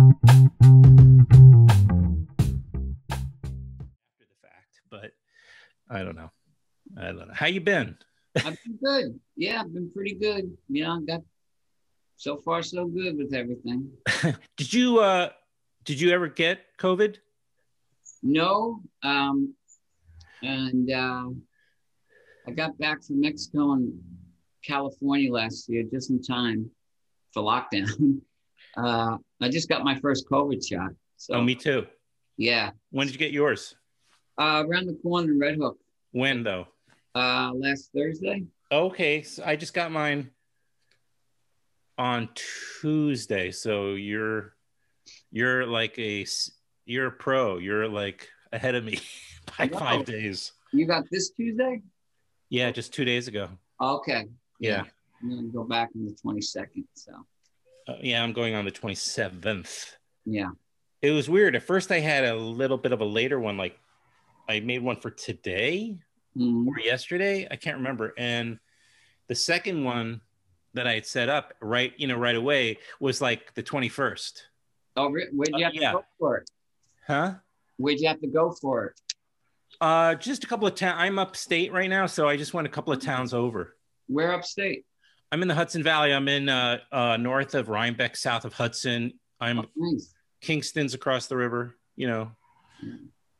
after the fact, but I don't know. I don't know. How you been? I've been good. Yeah, I've been pretty good. You know, I got so far so good with everything. did you uh did you ever get COVID? No. Um and uh I got back from Mexico and California last year just in time for lockdown. Uh I just got my first COVID shot. So Oh, me too. yeah. When did you get yours? Uh around the corner in Red Hook. When though? Uh last Thursday. Okay, so I just got mine on Tuesday. So you're you're like a you're a pro. You're like ahead of me by Wow. five days. You got this Tuesday? Yeah, just two days ago. Okay. Yeah, I'm gonna go back on the 22nd. So Uh, yeah. I'm going on the 27th. yeah. It was weird. At first, I had a little bit of a later one. Like I made one for today, Mhm. or yesterday i can't remember and the second one that i had set up right you know right away was like the 21st Oh, re- where'd you Uh, have yeah. to go for it? huh Where'd you have to go for it? uh just a couple of towns i'm upstate right now so i just went a couple of towns over Where upstate? I'm in the hudson valley i'm in uh, uh north of rhinebeck south of hudson i'm Oh, nice. kingston's across the river you know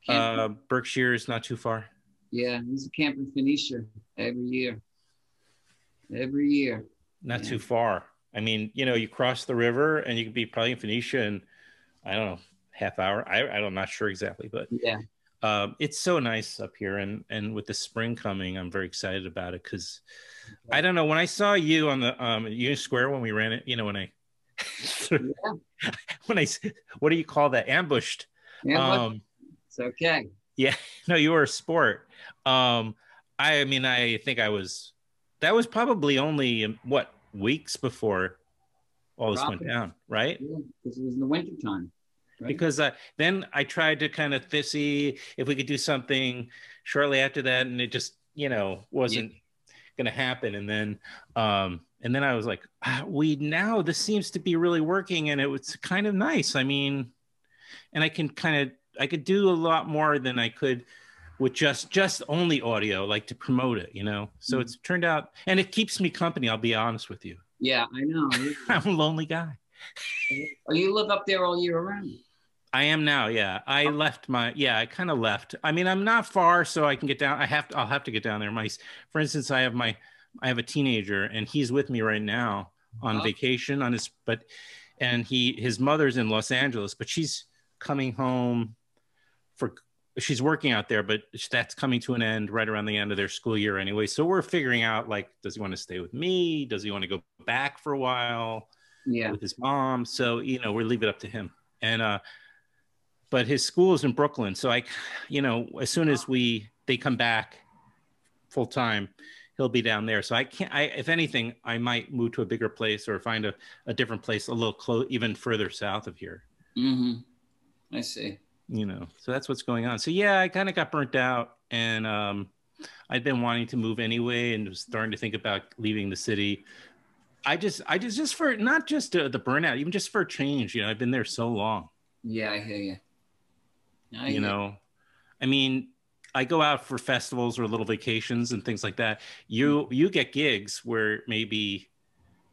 uh berkshire is not too far yeah, he's a camp in Phoenicia every year. Every year. not Yeah. too far i mean you know you cross the river and you could be probably in phoenicia in i don't know half hour i, I i'm not sure exactly but Yeah. Um, it's so nice up here and and with the spring coming i'm very excited about it because i don't know when i saw you on the um union square when we ran it you know when i Yeah. when i what do you call that ambushed Yeah, um it's okay. Yeah. No you were a sport um i mean i think i was that was probably only um, what weeks before all this went Probably. down right Yeah, because it was in the wintertime. Right? because uh, then I tried to kind of th- see if we could do something shortly after that, and it just you know wasn't going to happen. And then um, and then I was like, ah, we now this seems to be really working, and it was kind of nice. I mean, and I can kind of I could do a lot more than I could with just just only audio, like to promote it, you know. So Mhm. it's turned out, and it keeps me company. I'll be honest with you. yeah, I know. I'm a lonely guy. oh, you live up there all year round. I am now. Yeah, I left my. Yeah, I kind of left. I mean, I'm not far, so I can get down. I have to. I'll have to get down there. My, for instance, I have my. I have a teenager, and he's with me right now on Oh. vacation on his. But, and he his mother's in Los Angeles, but she's coming home for. She's working out there, but that's coming to an end right around the end of their school year anyway. So we're figuring out like, does he want to stay with me? Does he want to go back for a while? Yeah. with his mom. So, you know, we leave it up to him. And uh but his school is in Brooklyn. So I you know, as soon as we they come back full time, he'll be down there. So I can't I if anything, I might move to a bigger place or find a, a different place a little close even further south of here. Mm-hmm. I see. You know, so that's what's going on. So yeah, I kind of got burnt out and um I'd been wanting to move anyway and was starting to think about leaving the city. I just, I just, just for not just uh, the burnout, even just for a change. You know, I've been there so long. Yeah, I hear you. I you know? I mean i go out for festivals or little vacations and things like that. You you get gigs where maybe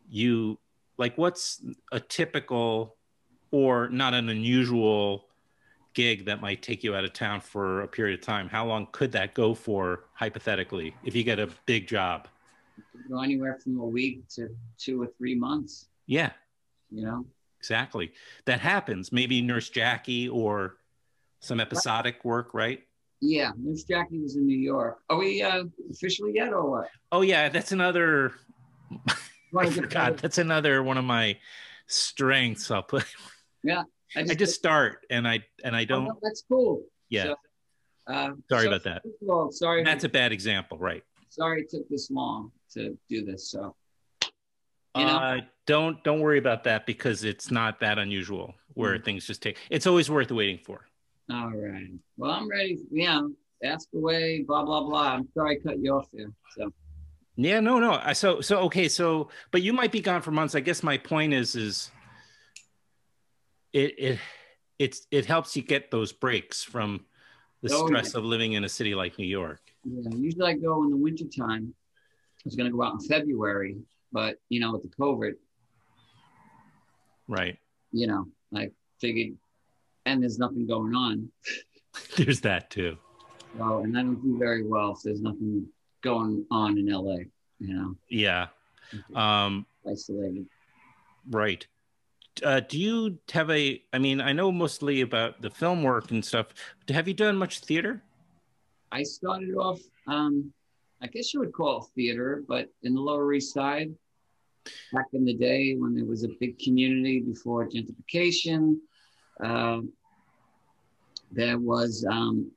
you like what's a typical or not an unusual gig that might take you out of town for a period of time? How long could that go for hypothetically if you get a big job? Could go anywhere from a week to two or three months. yeah. You know. exactly. That happens. Maybe nurse jackie or some episodic work right Yeah, Nurse Jackie was in New York. Are we uh, officially yet or what? oh yeah that's another I forgot. That's another one of my strengths. I'll put. Yeah, I just start and I and I Oh, don't. no, that's cool. Yeah, So, uh, Sorry so about that. all, sorry. that's a bad example, right? sorry it took this long to do this. So You know? Uh, don't don't worry about that because it's not that unusual where Mm. things just take. It's always worth waiting for. All right. Well, I'm ready. Yeah, ask away. Blah blah blah. I'm sorry I cut you off there. So Yeah, no, no. I So so okay. So but you might be gone for months. I guess my point is is it it it's it helps you get those breaks from the Oh, stress yeah. of living in a city like New York. Yeah, usually I go in the wintertime. I was going to go out in February, but you know, with the COVID, Right. you know, I figured, and there's nothing going on. There's that too. So, and I don't do very well if there's nothing going on in LA, you know, Yeah. Um, isolated. right. Uh, do you have a? I mean, I know mostly about the film work and stuff. Have you done much theater? I started off, um, I guess you would call it theater, but in the Lower East Side, back in the day when there was a big community before gentrification, um, there was, um,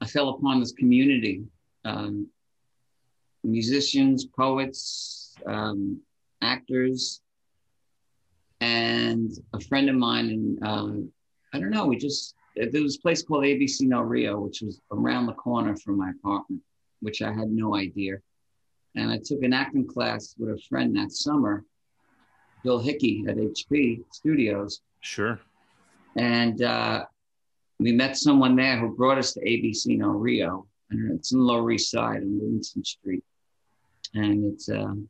I fell upon this community, um, musicians, poets, um, actors, and a friend of mine, and um, I don't know, we just there was a place called ABC No Rio, which was around the corner from my apartment, which I had no idea. And I took an acting class with a friend that summer, Bill Hickey at HB Studios. Sure. And uh, we met someone there who brought us to ABC No Rio. And it's in Lower East Side on Livingston Street. And it's an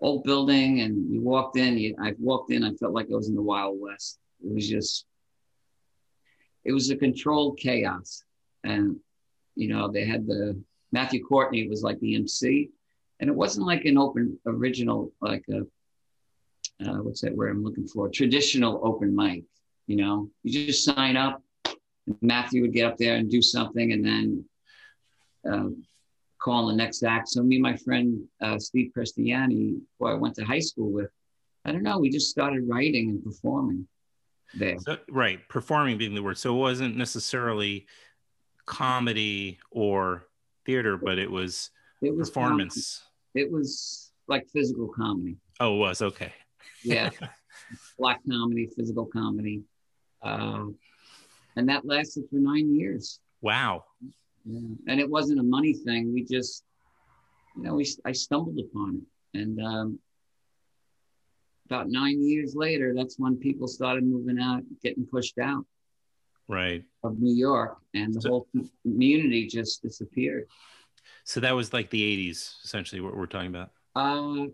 old building. And you walked in, you, I walked in, I felt like I was in the Wild West. It was just it was a controlled chaos. And, you know, they had the Matthew Courtney was like the MC. And it wasn't like an open original, like a, uh, what's that word I'm looking for? Traditional open mic. You know, you just sign up. Matthew would get up there and do something and then uh, call on the next act. So me and my friend uh, Steve Cristiani, who I went to high school with, I don't know, we just started writing and performing there. So, right. Performing being the word. So it wasn't necessarily comedy or theater, but it was It was performance. it was like physical comedy. Oh, it was okay. Yeah, black comedy, physical comedy, um, and that lasted for nine years. Wow. Yeah. And it wasn't a money thing. We just, you know, we I stumbled upon it, and um, about nine years later, that's when people started moving out, getting pushed out Right. of New York, and the So- whole community just disappeared. So that was like the 80s, essentially, what we're talking about. Uh,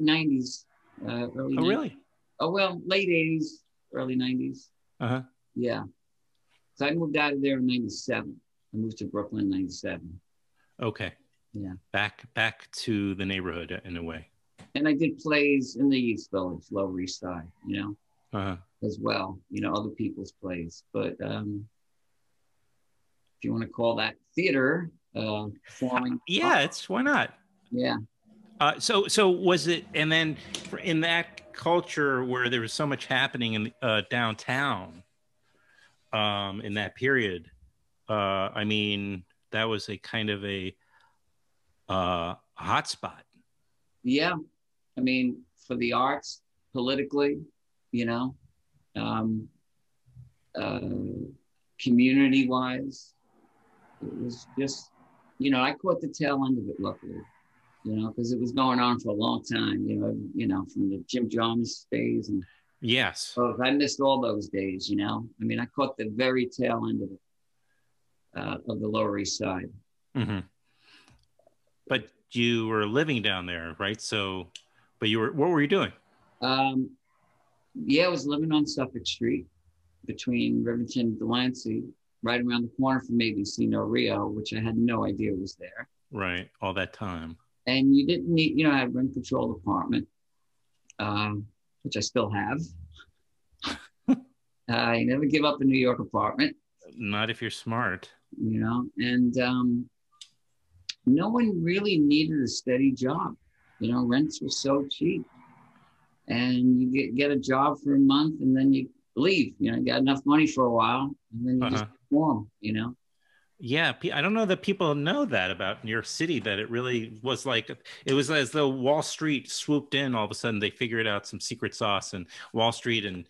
90s, uh. Oh, 90s. really? Oh well, late 80s, early 90s. Uh huh. Yeah. So I moved out of there in 97. I moved to Brooklyn in 97. Okay. Yeah. Back back to the neighborhood in a way. And I did plays in the East Village, Lower East Side, you know, Uh-huh. as well, you know, other people's plays. But um, if you want to call that theater, uh, performing. Yeah, it's why not? Yeah. Uh, so so was it and then in that culture where there was so much happening in uh, downtown um, in that period uh, i mean that was a kind of a uh, hot spot Yeah. I mean, for the arts, politically, you know, um, uh, community wise, it was just, you know, I caught the tail end of it, luckily, you know, because it was going on for a long time, you know, you know, from the Jim Jones days. And yes. Oh, I missed all those days, you know, I mean, I caught the very tail end of it, uh, of the Lower East Side. hmm but you were living down there right? So but you were what were you doing? Um, yeah, I was living on Suffolk Street between Rivington and Delancey, right around the corner from ABC No Rio, which I had no idea was there. right all that time. And you didn't need, you know, I had a rent control apartment, um, which I still have. I never give up a New York apartment, not if you're smart you know, and um, no one really needed a steady job. You know, rents were so cheap. And you get, get a job for a month and then you leave. You know, you got enough money for a while and then you just Uh-huh. perform, you know. Yeah, I don't know that people know that about New York City. That it really was like it was as though Wall Street swooped in. All of a sudden, they figured out some secret sauce, and Wall Street and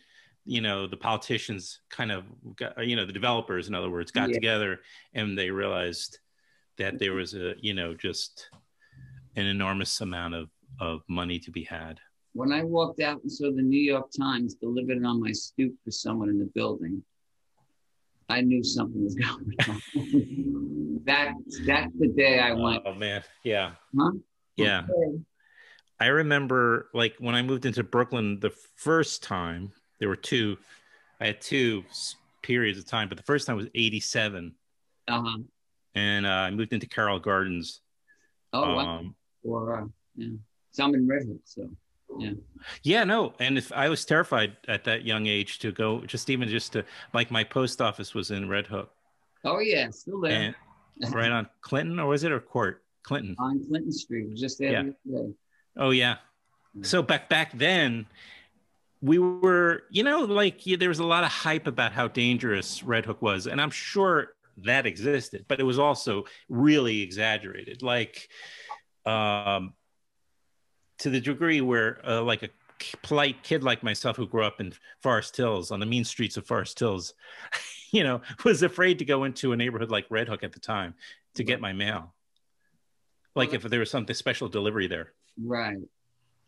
you know the politicians kind of got, uh, you know the developers, in other words, got Yeah. together and they realized that there was a you know just an enormous amount of of money to be had. when I walked out and saw the New York Times delivered on my stoop for someone in the building, I knew something was going on. that that's the day I went. Oh man, yeah, huh? yeah. Okay. I remember like when I moved into Brooklyn the first time. There were two. I had two periods of time, but the first time was '87, Uh-huh. and uh, I moved into Carroll Gardens. Oh, wow. um, or uh, yeah. So I'm in Red Hook, so Yeah, yeah no, and if I was terrified at that young age to go, just even just to like my post office was in Red Hook, oh yeah, still there and right on Clinton, or was it or Court Clinton? on Clinton Street. Just there Yeah. Oh yeah. So back back then, we were, you know, like yeah, there was a lot of hype about how dangerous Red Hook was, and I'm sure that existed, but it was also really exaggerated, like um, to the degree where, uh, like a polite kid like myself who grew up in Forest Hills on the mean streets of Forest Hills, you know, was afraid to go into a neighborhood like Red Hook at the time to get my mail. Like if there was something special delivery there. Right.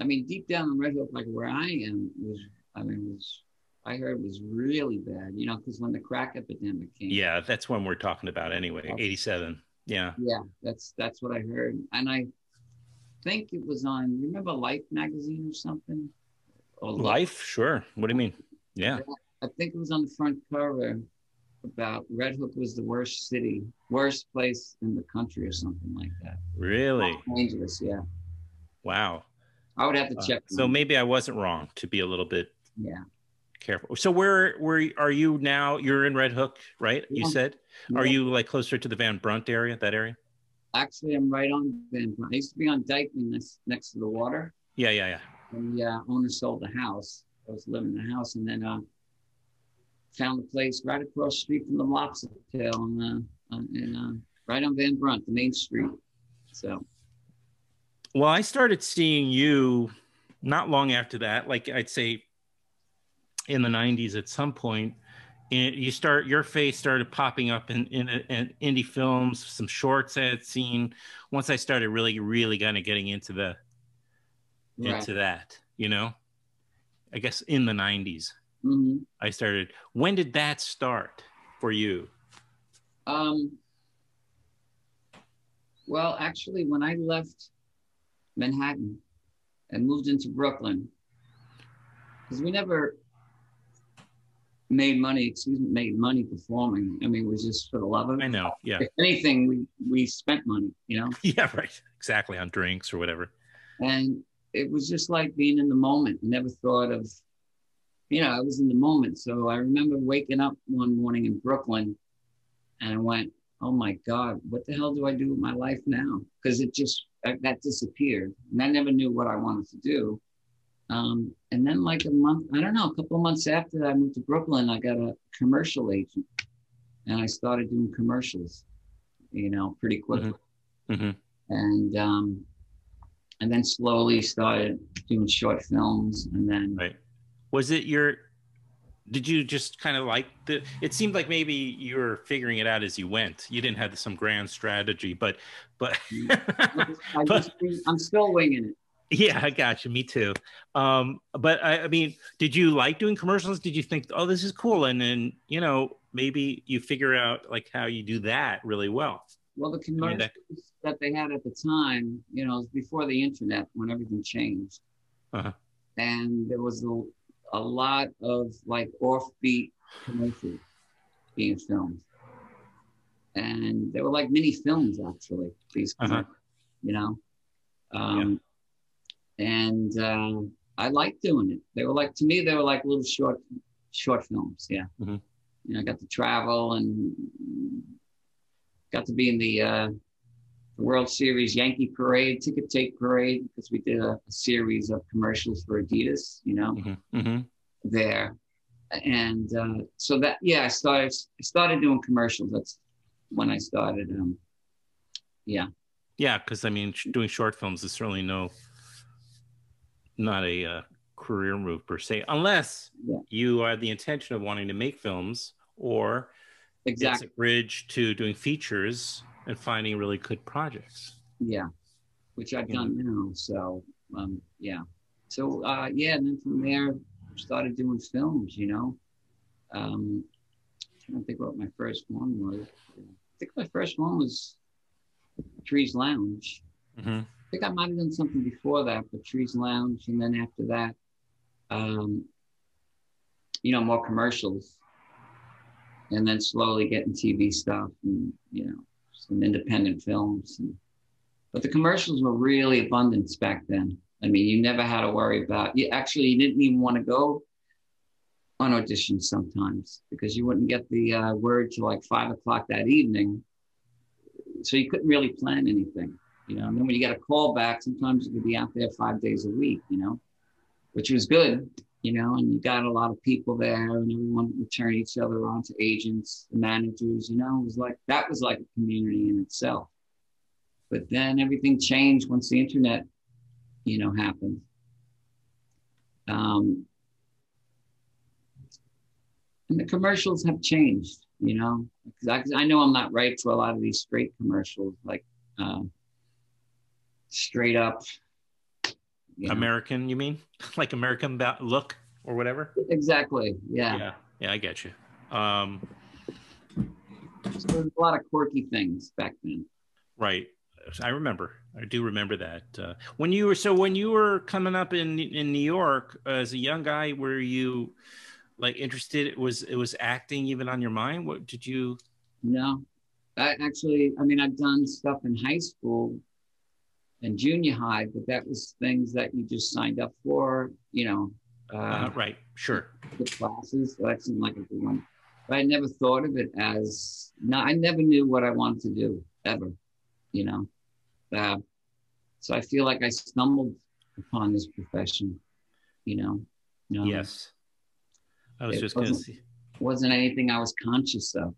I mean, deep down in Red Hook, like where I am, was I mean, was I heard was really bad. You know, because when the crack epidemic came. Yeah, that's when we're talking about anyway. 87. Yeah. Yeah, that's that's what I heard, and I think it was on. You remember Life magazine or something? Or Life? Sure. What do you mean? Yeah. I think it was on the front cover about Red Hook was the worst city, worst place in the country, or something like that. Really? Dangerous, yeah. Wow. I would have to Uh, check. so maybe I wasn't wrong to be a little bit yeah. careful. So where where are you now? You're in Red Hook, right? You Yeah. said. Are you like closer to the Van Brunt area, that area? Actually, I'm right on Van Brunt. I used to be on Dikeman, that's next to the water. Yeah, yeah, yeah. And the uh, owner sold the house. I was living in the house, and then uh, found a place right across the street from the lobster tail, on, uh, on, in, uh, right on Van Brunt, the main street. So Well, I started seeing you not long after that, like I'd say in the 90s at some point. And you start your face started popping up in, in, in indie films, some shorts I had seen. Once I started really, really kind of getting into the right. into that, you know, I guess in the 90s, hmm I started. When did that start for you? Um, well, actually, when I left Manhattan and moved into Brooklyn, because we never made money, excuse me, made money performing. I mean, it was just for the love of it. I know. Yeah. If anything, we we spent money, you know, Yeah, right. Exactly. On drinks or whatever. and it was just like being in the moment. I never thought of, you know, I was in the moment. So I remember waking up one morning in Brooklyn, and I went, "Oh my God, what the hell do I do with my life now?" Because it just that that disappeared, and I never knew what I wanted to do. Um, and then, like a month, I don't know, a couple of months after I moved to Brooklyn, I got a commercial agent, and I started doing commercials, you know, pretty quickly hmm and um, and then slowly started doing short films, and then Right. Was it your? Did you just kind of like the? It seemed like maybe you were figuring it out as you went. You didn't have some grand strategy, but, but. I I'm still winging it. Yeah, I got you. Me too. Um, but I, I mean, did you like doing commercials? Did you think, oh, this is cool, and then you know maybe you figure out like how you do that really well? Well, the mean, commercials that- that they had at the time, you know, it was before the internet when everything changed, Uh-huh. and there was a, a lot of like offbeat commercials being filmed, and they were like mini films actually. These, Uh-huh. you know, um, and uh, I liked doing it. They were like to me, they were like little short, short films. Yeah, Mhm. you know, I got to travel and got to be in the uh, the World Series Yankee Parade, ticket tape parade, because we did a, a series of commercials for Adidas, you know, hmm hmm there. And uh, so that, yeah, I started, I started doing commercials. That's when I started. Um, yeah. Yeah, because I mean, doing short films is certainly no, not a uh, career move per se, unless Yeah. you are the intention of wanting to make films, or Exactly. it's a bridge to doing features and finding really good projects. Yeah. Which I've Yeah. done now. So, um, yeah. so uh, yeah, and then from there started doing films. You know, um, I don't think what my first one was. I think my first one was Trees Lounge. Mm-hmm. I think I might have done something before that, but Trees Lounge, and then after that, um, you know, more commercials, and then slowly getting TV stuff, and you know, some independent films. And, but the commercials were really abundant back then. I mean, you never had to worry about. You actually you didn't even want to go on auditions sometimes because you wouldn't get the uh, word till like five o'clock that evening, so you couldn't really plan anything. You know, and then when you get a call back, sometimes you could be out there five days a week. You know, which was good. You know, and you got a lot of people there, and everyone would turn each other on to agents, managers. You know, it was like that was like a community in itself. But then everything changed once the internet you know, happened. Um, and the commercials have changed, you know, because I, I, know I'm not right for a lot of these straight commercials, like uh, straight up. You know. American, you mean? like American look or whatever? Exactly. Yeah. Yeah. Yeah, I get you. Um, so there's a lot of quirky things back then. Right. I remember. I do remember that. Uh, when you were so when you were coming up in in New York uh, as a young guy, were you like interested? It was it was acting even on your mind? What did you? No, I actually. I mean, I've done stuff in high school and junior high, but that was things that you just signed up for. You know. Uh, uh, right. Sure. The classes. So that seemed like a good one. But I never thought of it as. No, I never knew what I wanted to do ever. You know uh, so I feel like I stumbled upon this profession, you know. You know yes. I was just going to see. Wasn't anything I was conscious of.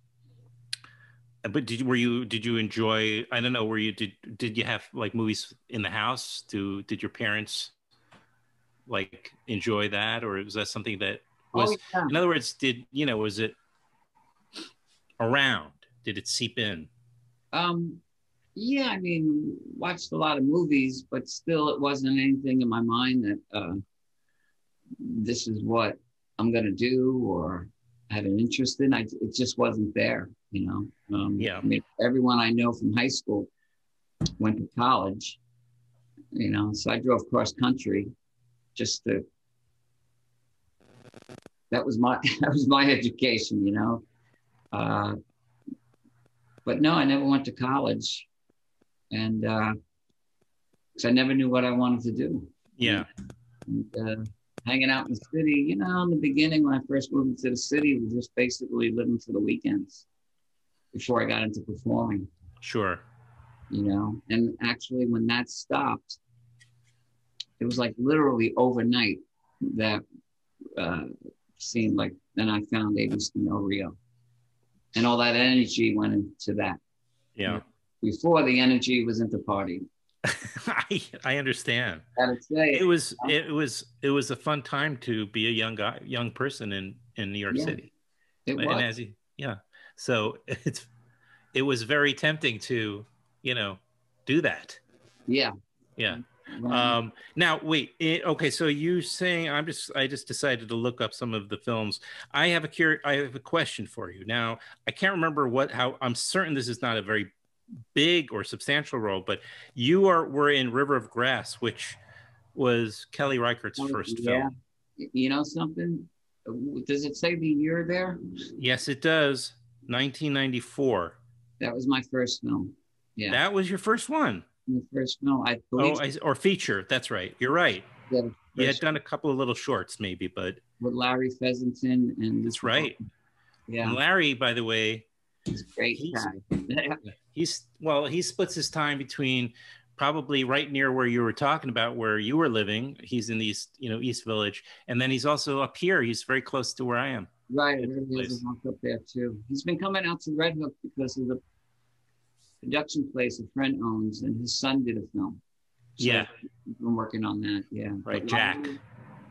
Uh, but did were you did you enjoy? I don't know. Were you did did you have like movies in the house? Do did your parents like enjoy that, or was that something that oh, was? Oh, yeah. In other words, did you know? Was it around? Did it seep in? Um, yeah, I mean, watched a lot of movies, but still, it wasn't anything in my mind that uh, this is what I'm going to do or have an interest in. I, it just wasn't there, you know. Um, yeah. I mean, everyone I know from high school went to college, you know, so I drove cross country just to. That was my that was my education, you know. Uh, but no, I never went to college and because uh, I never knew what I wanted to do. Yeah. And, uh, hanging out in the city, you know, in the beginning when I first moved into the city, was just basically living for the weekends before I got into performing. Sure. You know, and actually when that stopped, it was like literally overnight that uh, seemed like then I found ABC No Rio. And all that energy went into that. Yeah before the energy was into party. I I understand. Say, it was it was it was a fun time to be a young guy, young person in in New York yeah, City. It was. And as he, yeah, so it's it was very tempting to you know do that. Yeah. Yeah. Um, now wait, it, okay. So you saying I'm just I just decided to look up some of the films. I have a cur- I have a question for you. Now I can't remember what how I'm certain this is not a very big or substantial role, but you are were in River of Grass, which was Kelly Reichardt's oh, first yeah. film. You know something? Does it say the year there? Yes, it does. 1994. That was my first film. Yeah. That was your first one. My first film. I oh, believe. Oh, I, or feature. That's right. You're right. Yeah, you had done a couple of little shorts, maybe, but with Larry Fessenden and that's right. Yeah. And Larry, by the way, he's great he's, guy. he's well he splits his time between probably right near where you were talking about where you were living he's in the east you know east village and then he's also up here he's very close to where i am right he's up there too he's been coming out to red hook because of the production place a friend owns and his son did a film so yeah he's been working on that yeah right but jack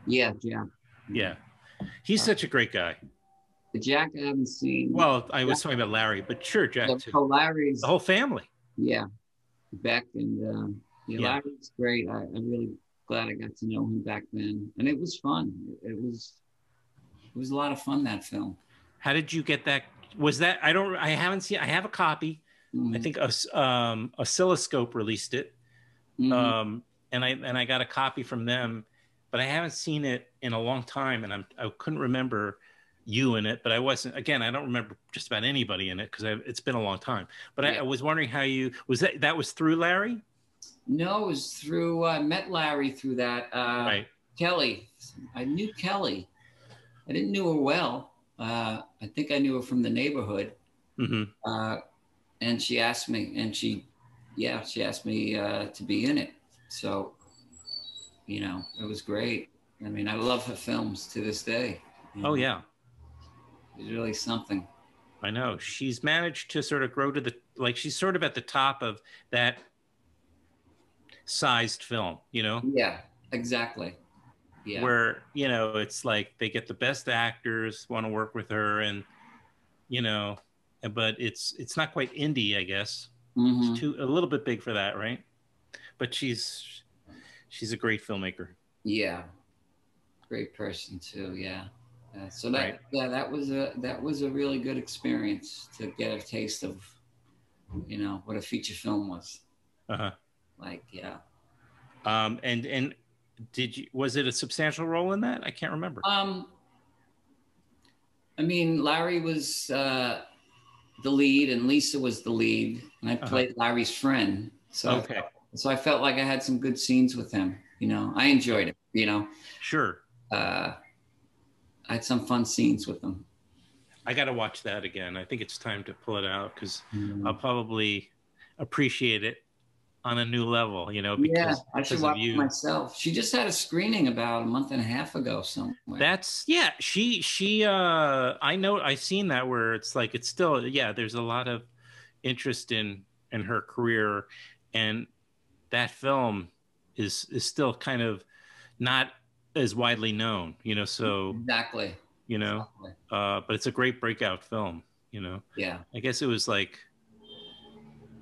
yeah jack yeah he's uh, such a great guy the Jack I haven't seen. Well, I was talking about Larry, but sure, Jack too. Oh, Larry's the whole family. Yeah, Beck and uh, yeah, yeah. Larry's great. I, I, really glad I got to know him back then, and it was fun. It was it was a lot of fun that film. How did you get that? Was that I don't I haven't seen I have a copy. Mm-hmm. I think a, um, Oscilloscope released it, mm-hmm. um, and I and I got a copy from them, but I haven't seen it in a long time, and I'm I couldn't remember you in it, but I wasn't. Again, I don't remember just about anybody in it because it's been a long time. But yeah. I, I, was wondering how you was that. That was through Larry. No, it was through. I uh, met Larry through that. Uh, right. Kelly, I knew Kelly. I didn't know her well. Uh, I think I knew her from the neighborhood. Mm-hmm. Uh, and she asked me, and she, yeah, she asked me uh, to be in it. So, you know, it was great. I mean, I love her films to this day. Oh know? yeah, it's really something. I know she's managed to sort of grow to the like she's sort of at the top of that sized film, you know? Yeah, exactly. Yeah. Where, you know, it's like they get the best actors want to work with her and you know, but it's it's not quite indie, I guess. Mm-hmm. Too a little bit big for that, right? But she's she's a great filmmaker. Yeah. Great person too, yeah. Uh, so that right. yeah, that was a that was a really good experience to get a taste of, you know, what a feature film was. Uh huh. Like yeah. Um and and did you was it a substantial role in that? I can't remember. Um. I mean, Larry was uh, the lead, and Lisa was the lead, and I uh-huh. played uh-huh. Larry's friend. So okay. So I felt like I had some good scenes with him. You know, I enjoyed it. You know. Sure. Uh, I had some fun scenes with them. I got to watch that again. I think it's time to pull it out because mm-hmm. I'll probably appreciate it on a new level, you know. Because, yeah, I should watch it myself. She just had a screening about a month and a half ago somewhere. That's yeah. She she uh I know I've seen that where it's like it's still yeah. There's a lot of interest in in her career, and that film is is still kind of not as widely known, you know. So exactly, you know, exactly. uh, but it's a great breakout film, you know. Yeah, I guess it was like,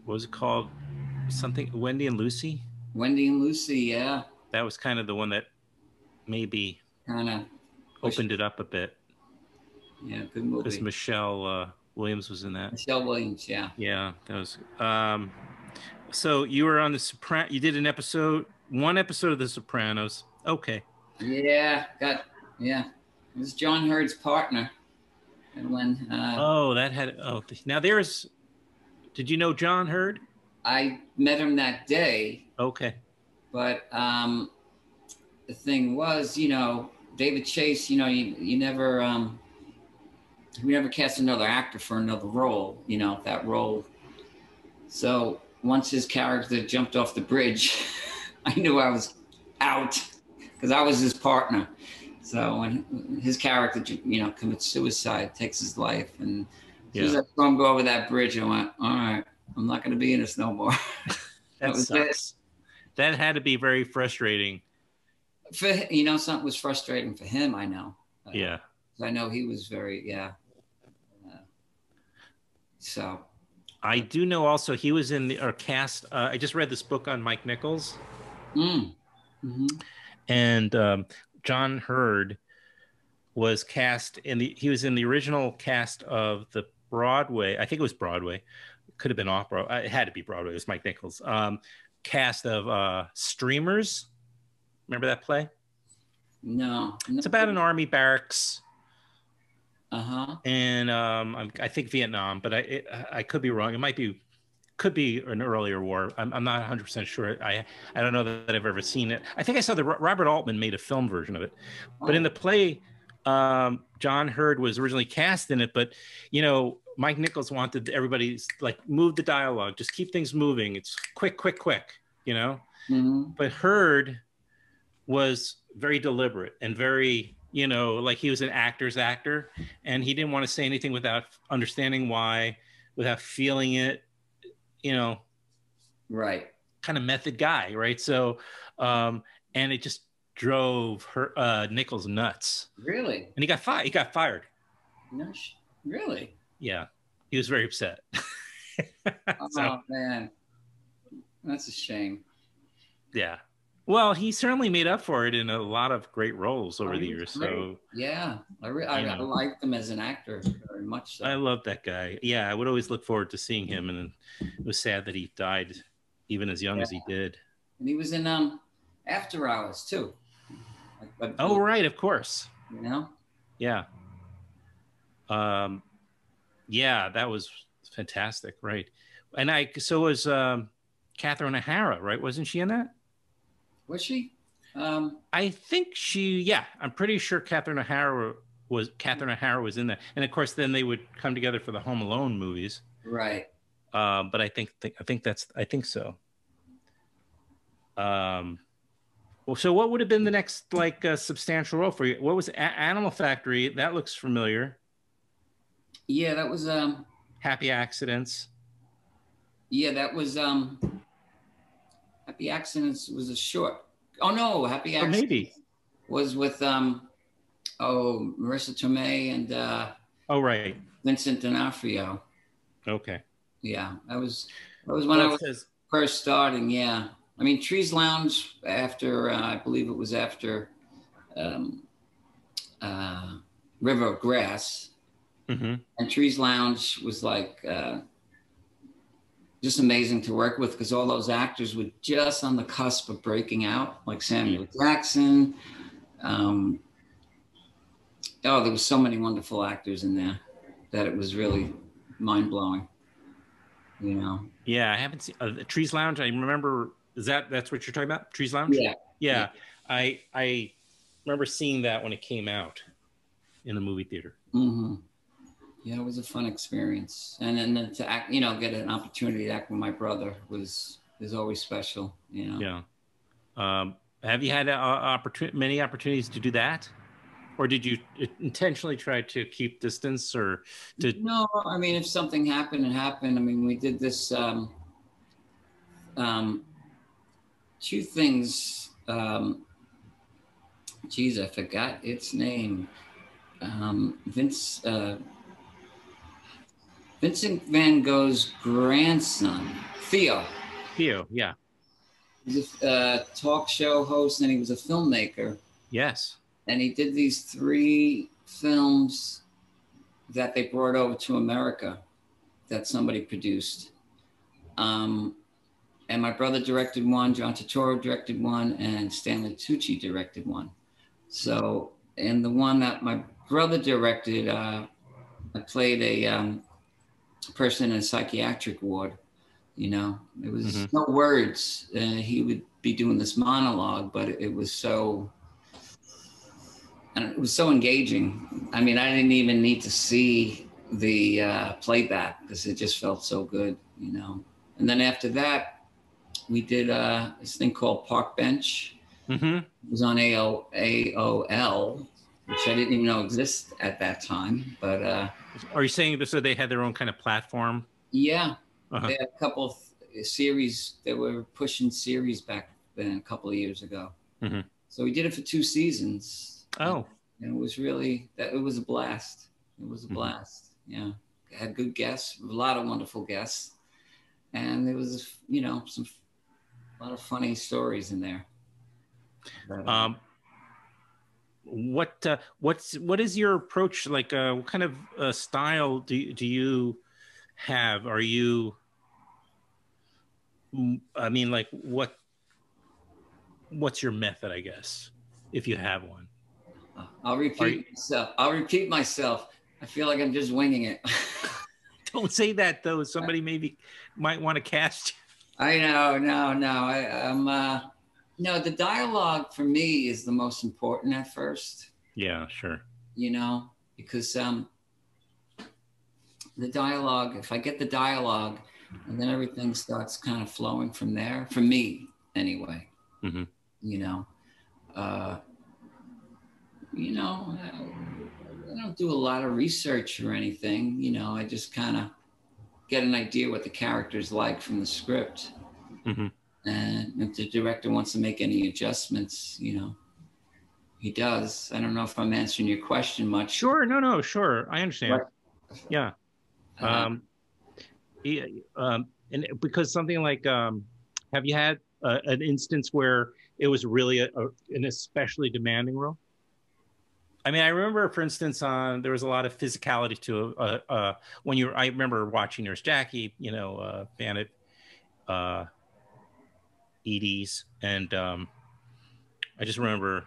what was it called? Something Wendy and Lucy. Wendy and Lucy, yeah. That was kind of the one that maybe kind of opened it up a bit. Yeah, good movie. Because Michelle uh, Williams was in that. Michelle Williams, yeah. Yeah, that was. Um, so you were on the Sopran. You did an episode, one episode of The Sopranos. Okay. Yeah, got yeah. It was John Heard's partner, and when. Uh, oh, that had oh now there's. Did you know John Heard? I met him that day. Okay. But um, the thing was, you know, David Chase. You know, you you never um, we never cast another actor for another role. You know that role. So once his character jumped off the bridge, I knew I was out because I was his partner. So when his character, you know, commits suicide, takes his life, and as soon as I saw him go over that bridge, I went, "All right, I'm not going to be in this no more." that, that sucks. It. That had to be very frustrating. For you know, something was frustrating for him. I know. Uh, yeah. I know he was very yeah. Uh, so. I do know also he was in the or cast. Uh, I just read this book on Mike Nichols. Mm. Mm-hmm and um, John Heard was cast in the he was in the original cast of the Broadway. I think it was Broadway. Could have been off Broadway. It had to be Broadway. It was Mike Nichols. Um, cast of uh, Streamers. Remember that play? No, no. It's about an army barracks. Uh huh. And um, I think Vietnam, but I it, I could be wrong. It might be could be an earlier war. I'm, I'm not 100 percent sure. I I don't know that I've ever seen it. I think I saw the Robert Altman made a film version of it, but in the play, um, John Heard was originally cast in it. But you know, Mike Nichols wanted everybody like move the dialogue, just keep things moving. It's quick, quick, quick. You know, mm-hmm. but Heard was very deliberate and very you know like he was an actor's actor and he didn't want to say anything without understanding why without feeling it you know, right, kind of method guy, right? So, um, and it just drove her uh, Nichols nuts. Really? And he got fired. He got fired. No, really? Yeah, he was very upset. so, oh man, that's a shame. Yeah, Well, he certainly made up for it in a lot of great roles over Oh, the years. great. So Yeah, I, re- I, I liked him as an actor very much. So. I love that guy. Yeah, I would always look forward to seeing him, and it was sad that he died even as young as he did. and he was in um After Hours too. Like, like, Oh, right, of course. You know. Yeah. Um, yeah, that was fantastic, right? And I so was um, Catherine O'Hara, right? Wasn't she in that? Was she? Um, I think she. Yeah, I'm pretty sure Catherine O'Hara was Catherine O'Hara was in that, and of course, then they would come together for the Home Alone movies. right. Um, but I think I think that's I think so. Um, well, so what would have been the next like uh, substantial role for you? What was A- Animal Factory? That looks familiar. Yeah, that was um. Happy Accidents. Yeah, that was um. Happy Accidents was a short. Oh no, Happy Or Accidents maybe. was with um. Oh, Marisa Tomei and uh, Oh, right. Vincent D'Onofrio. Okay. Yeah, that was that was when I Well, was says- first starting. Yeah, I mean Trees Lounge after uh, I believe it was after um, uh, River of Grass, Mhm. and Trees Lounge was like uh, just amazing to work with because all those actors were just on the cusp of breaking out, like Samuel Jackson. Um, oh, there was so many wonderful actors in there that it was really mind blowing. You know. Yeah, I haven't seen uh, Trees Lounge. I remember. Is that that's what you're talking about? Trees Lounge. Yeah. Yeah. I I remember seeing that when it came out in the movie theater. hmm Yeah, it was a fun experience, and then to act, you know, get an opportunity to act with my brother was is always special. You know. Yeah. Um, have you had uh, opportun- many opportunities to do that, or did you intentionally try to keep distance, or to? No, I mean, if something happened, it happened. I mean, we did this. Um, um, two things. Um, geez, I forgot its name. Um, Vince. Uh, Vincent Van Gogh's grandson, Theo. Theo, yeah, He was a uh, talk show host and he was a filmmaker. yes, And he did these three films that they brought over to America that somebody produced. Um, and my brother directed one, John Turturro directed one, and Stanley Tucci directed one. So, and the one that my brother directed, uh, I played a um, person in a psychiatric ward. You know, it was Mhm. no words. Uh, he would be doing this monologue, but it, was so, and it was so engaging. I mean, I didn't even need to see the uh, playback because it just felt so good, you know. And then after that, we did uh, this thing called Park Bench. hmm It was on AO, AOL, which I didn't even know existed at that time. But uh, Are you saying so they had their own kind of platform? yeah, Uh-huh. they had a couple of series. They were pushing series back then a couple of years ago. Mhm. So we did it for two seasons. Oh, And it was really that it was a blast. It was a Mhm. blast. Yeah, had good guests, a lot of wonderful guests, and there was you know some a lot of funny stories in there. But, um, what uh, what's what is your approach like? Uh, what kind of uh, style do you, do you have? Are you? I mean, like what? What's your method? I guess if you have one. I'll repeat you- myself. I'll repeat myself. I feel like I'm just winging it. Don't say that though. Somebody maybe might want to cast you. I know, no, no. I, I'm. Uh, no, the dialogue for me is the most important at first. Yeah, sure. You know, because um, the dialogue. If I get the dialogue, and then everything starts kind of flowing from there. For me, anyway. Mhm. You know. Uh, you know, I, I don't do a lot of research or anything. You know, I just kind of get an idea what the character's like from the script. Mhm. And if the director wants to make any adjustments, you know, he does. I don't know if I'm answering your question much. Sure. No, no, sure. I understand. Right. Yeah. Uh, Um, yeah, um, and because something like, um, have you had uh, an instance where it was really a, a, an especially demanding role? I mean, I remember, for instance, on there was a lot of physicality to uh, uh, when you. I remember watching Nurse Jackie, you know, uh, Bandit, uh, Edie's, and um, I just remember,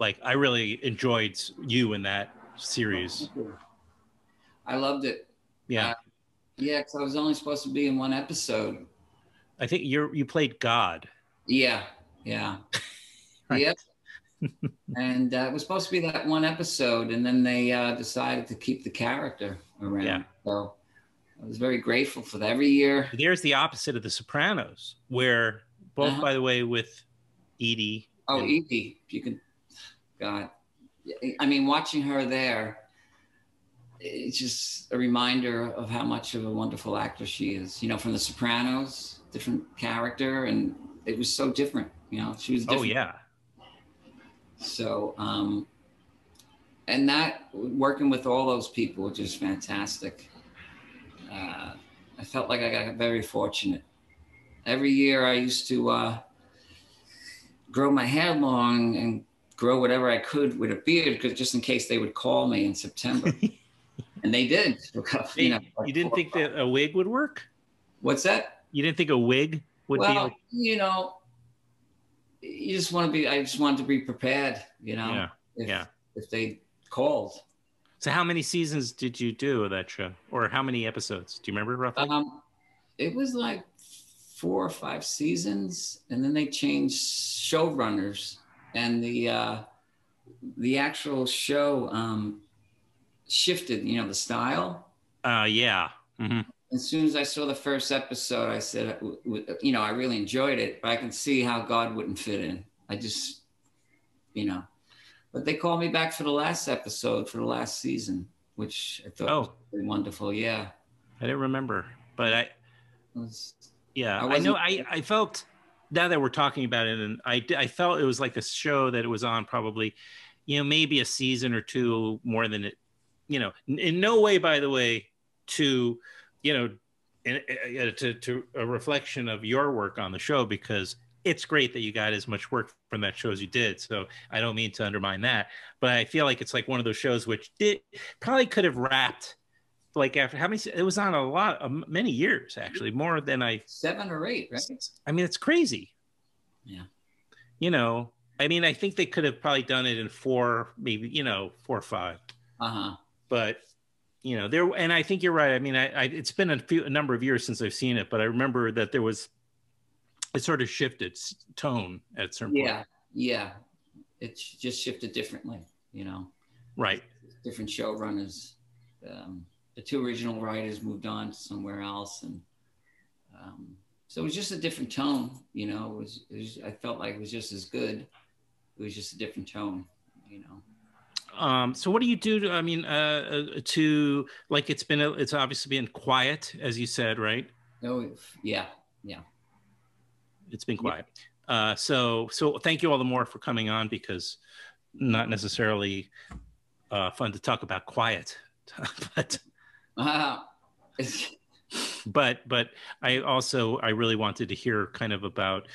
like, I really enjoyed you in that series. I loved it. Yeah, Uh, yeah, because I was only supposed to be in one episode. I think you you played God. Yeah, yeah, Right. yep. and uh, it was supposed to be that one episode, and then they uh, decided to keep the character around. Yeah. So I was very grateful for that. Every year, There's the opposite of The Sopranos, where both, Uh-huh. by the way, with Edie. oh, and- Evie, if you can, God, I mean, watching her there, it's just a reminder of how much of a wonderful actor she is. You know, from The Sopranos, different character, and it was so different. You know, she was. Different. Oh yeah, So, um, and that working with all those people was just fantastic. Uh, I felt like I got very fortunate. Every year I used to uh, grow my hair long and grow whatever I could with a beard, because just in case they would call me in September, and they did. Hey, You, know, you didn't think that a wig would work? What's that? You didn't think a wig would be well, like, you know, you just want to be. I just wanted to be prepared. You know, yeah. if, yeah. if they called. So how many seasons did you do of that show, or how many episodes? Do you remember roughly? Um, it was like four or five seasons, and then they changed showrunners, and the uh, the actual show um, shifted. You know, the style. Uh, yeah. hmm As soon as I saw the first episode, I said, w- you know, I really enjoyed it, but I can see how God wouldn't fit in. I just, you know, but they called me back for the last episode for the last season, which I thought was Oh, really wonderful. Yeah. I didn't remember, but I, was- yeah, I I, know. I, I felt now that we're talking about it, and I, I felt it was like a show that it was on probably, you know, maybe a season or two more than it, you know, in, no way, by the way, to, you know, in, uh, to to a reflection of your work on the show because it's great that you got as much work from that show as you did. So I don't mean to undermine that, but I feel like it's like one of those shows which did probably could have wrapped like after how many it was on a lot of many years actually more than I seven or eight, right? I mean it's crazy. Yeah. You know, I mean I think they could have probably done it in four maybe, you know, four or five. Uh huh. But you know, there and I think you're right. I mean, I, I it's been a few a number of years since I've seen it, but I remember that there was it sort of shifted tone at certain Yeah. point. Yeah. It just shifted differently, you know, Right. different showrunners. Um, the two original writers moved on to somewhere else. And um, so it was just a different tone, you know, it was, it was, I felt like it was just as good. It was just a different tone, you know. Um, so what do you do to, I mean, uh, uh, to like, it's been, a, it's obviously been quiet, as you said, right? Oh, yeah. Yeah it's been quiet. Uh, so, so thank you all the more for coming on because not necessarily uh, fun to talk about quiet, but, Uh, it's, but, but I also, I really wanted to hear kind of about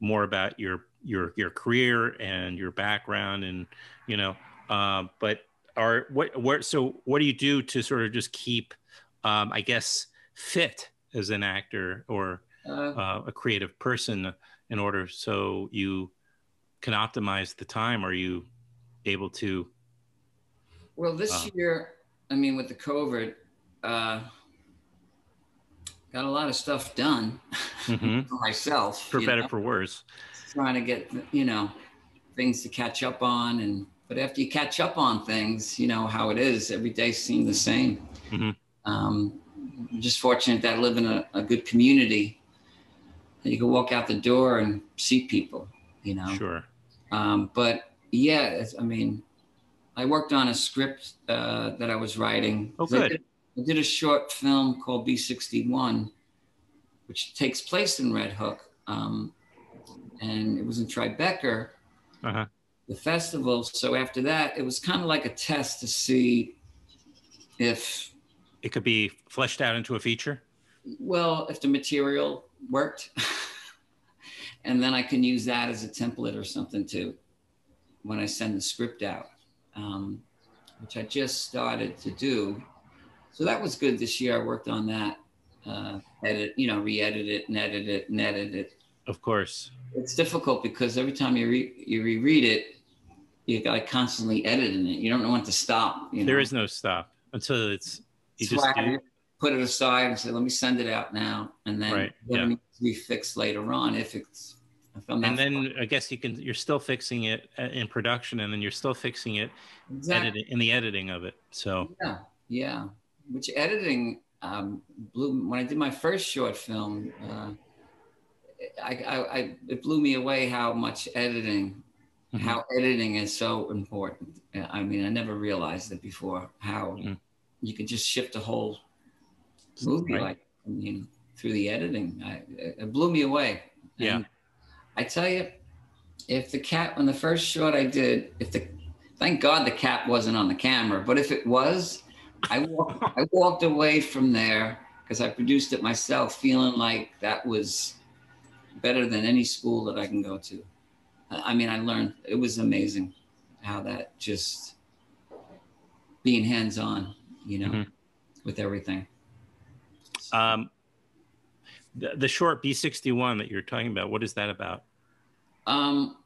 more about your, your, your career and your background and, you know, um, but are what, what, so what do you do to sort of just keep, um, I guess, fit as an actor or, uh, uh, a creative person in order so you can optimize the time? Are you able to well, this uh, year, I mean, with the COVID, uh, got a lot of stuff done Mhm. for myself. for better know? for worse trying to get you know things to catch up on and but after you catch up on things you know how it is every day seems the same Mhm. um, I'm just fortunate that I live in a, a good community you can walk out the door and see people you know sure um, but yeah it's, i mean i worked on a script uh, that i was writing Oh, good. Did, I did a short film called b61 which takes place in red hook um, and it was in tribeca uh-huh. the festival. So after that it was kind of like a test to see if it could be fleshed out into a feature? Well if the material worked. And then I can use that as a template or something to when I send the script out, um, which I just started to do. So that was good this year. I worked on that, uh, edit, you know, re-edit it and edit it and edit it. Of course. It's difficult because every time you re- you reread it, you got to constantly edit in it. You don't know when to stop. You know? There is no stop until it's you That's just put it aside and say, let me send it out now, and then Right, yeah. it needs to be fixed later on if it's if and then I guess you can you're still fixing it uh, in production and then you're still fixing it exactly. editing in the editing of it. So Yeah, yeah. Which editing um, blew when I did my first short film. Uh, I, I, I it blew me away how much editing, Mhm. how editing is so important. I mean, I never realized it before. How Mhm. you could just shift a whole movie Right. like I mean through the editing. I, it blew me away. Yeah. And I tell you, if the cat when the first short I did, if the thank God the cat wasn't on the camera, but if it was, I walked, I walked away from there because I produced it myself, feeling like that was better than any school that I can go to. I mean, I learned it was amazing how that just being hands on, you know, Mhm. with everything. um, the, the short B61 that you're talking about, what is that about? Um,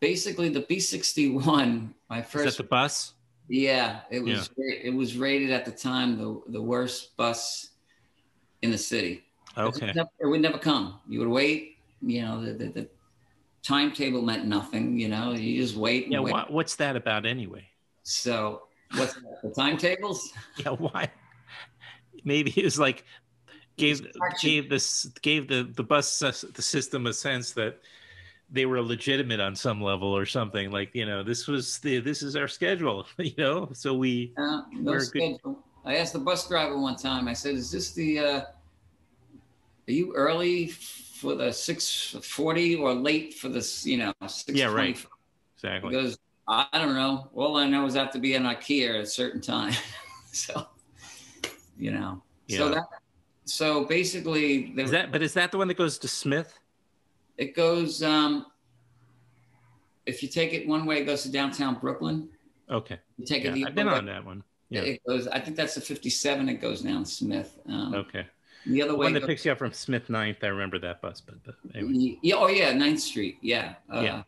basically, the B sixty one, my first. Is that the bus? Yeah, it was ra- it was rated at the time the the worst bus in the city. It Okay. would never- It would never come. You would wait. You know, the, the, the timetable meant nothing. You know, you just wait. And Yeah. wait. What, what's that about anyway? So what's that, the timetables? Yeah. Why? Maybe it was like gave gave this gave the the bus sys- the system a sense that they were legitimate on some level or something like you know this was the this is our schedule you know so we Uh, no We're good. I asked the bus driver one time. I said, "Is this the? Uh, are you early for the six forty or late for this? You know, six Yeah, right. He exactly goes, I don't know. All I know is I have to be in IKEA at a certain time. so, you know, yeah. so that, so basically, is that but is that the one that goes to Smith it goes. Um, if you take it one way, it goes to downtown Brooklyn. okay You take yeah, it the I've been other on that one yeah It goes. I think that's the 57. It goes down Smith. Um, okay The other the way. one that goes- picks you up from Smith Ninth I remember that bus but, but anyway Yeah, oh yeah, 9th Street. Yeah. Uh, Yeah.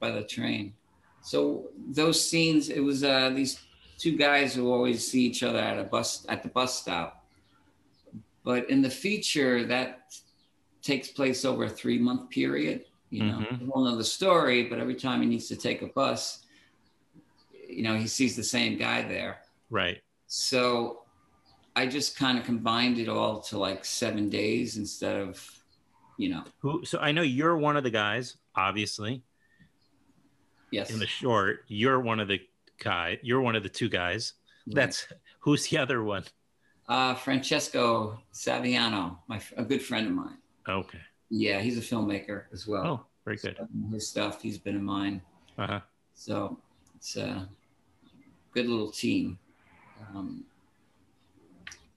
By the train. So those scenes, it was uh, these two guys who always see each other at a bus at the bus stop. But in the feature, that takes place over a three month period. You know, Mhm. a whole nother story. But every time he needs to take a bus, you know, he sees the same guy there. right So I just kind of combined it all to like seven days instead of, you know, who so I know you're one of the guys obviously yes. in the short you're one of the guy you're one of the two guys that's who's the other one Uh, Francesco Saviano, my a good friend of mine. Okay Yeah, he's a filmmaker as well. oh very good His stuff, he's been in mine. uh-huh So it's a good little team. Um,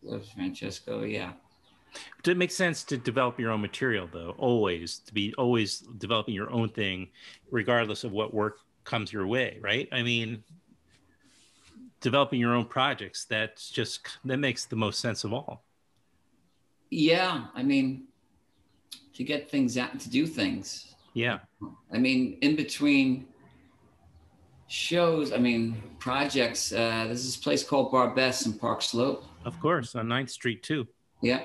loves Francesco, yeah. Does it make sense to develop your own material though? Always to be always developing your own thing, regardless of what work comes your way, right? I mean, developing your own projects, that's just that makes the most sense of all. Yeah, I mean, to get things out, to do things. Yeah. I mean, in between shows, I mean, projects, uh, there's this place called Barbès in Park Slope. Of course, on 9th Street too. Yeah.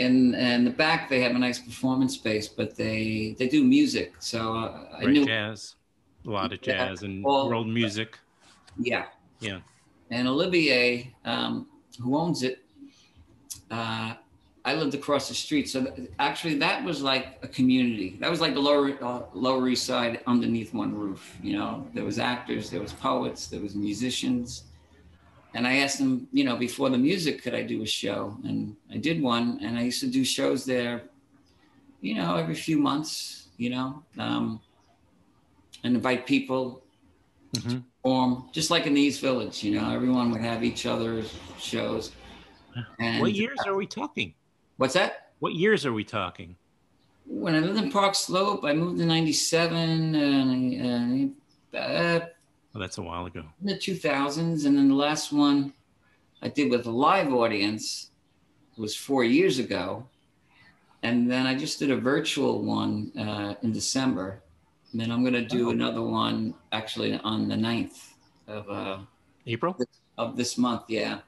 And in the back they have a nice performance space, but they they do music. So uh, I Right, knew jazz. A lot of Yeah, jazz and well- world music. yeah. Yeah. And Olivier, um, who owns it, uh, I lived across the street. So th- actually, that was like a community. That was like the lower uh, Lower East Side underneath one roof. You know, there was actors, there was poets, there was musicians. And I asked them, you know, before the music, could I do a show? And I did one, and I used to do shows there, you know, every few months. You know, um, and invite people Mhm. form, just like in the East Village, you know, everyone would have each other's shows. And What years are we talking? What's that? What years are we talking? when I lived in Park Slope, I moved in '97, and uh, well, that's a while ago. In the 2000s, and then the last one I did with a live audience was four years ago, and then I just did a virtual one uh, in December, and then I'm going to do oh. another one actually on the 9th of uh, April of this month. Yeah,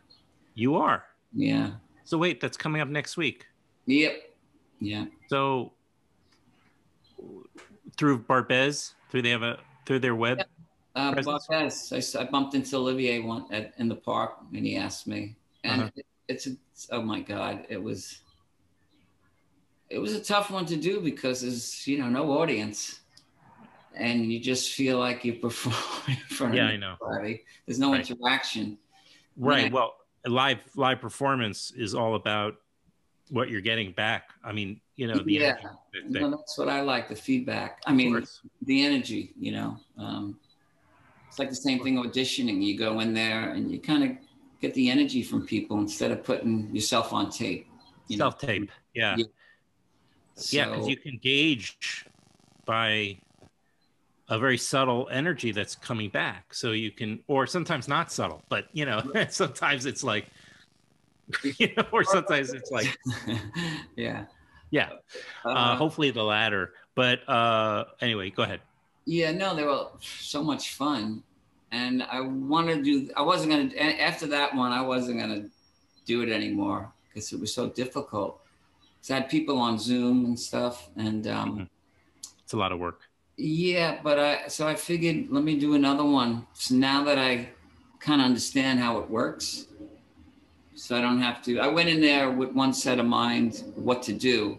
you are. Yeah. So wait, that's coming up next week. Yep. Yeah. So through Barbès, through they have a through their web. Yep. Uh, Barbès, I, I, bumped into Olivier one at, in the park, and he asked me, and uh-huh. it, it's, it's oh my god, it was it was a tough one to do because there's you know no audience and you just feel like you perform in front yeah, of I know. There's no right. interaction. Right. I, well, live live performance is all about what you're getting back. I mean, you know, the yeah, no, that's what I like. The feedback. I mean, the energy. You know, um, it's like the same thing auditioning. You go in there and you kind of get the energy from people instead of putting yourself on tape. Self tape. Yeah. Yeah. Because so, yeah, you can gauge by a very subtle energy that's coming back. So you can, or sometimes not subtle, but you know, sometimes it's like, you know, or sometimes it's like, yeah, yeah. Uh, uh, hopefully the latter. But uh, anyway, go ahead. Yeah, no, they were so much fun, and I wanted to do. I wasn't gonna after that one. I wasn't gonna do it anymore because it was so difficult. So I had people on Zoom and stuff, and um, mm-hmm. it's a lot of work yeah, but I so I figured let me do another one. So now that I kind of understand how it works, so I don't have to. I went in there with one set of mind what to do,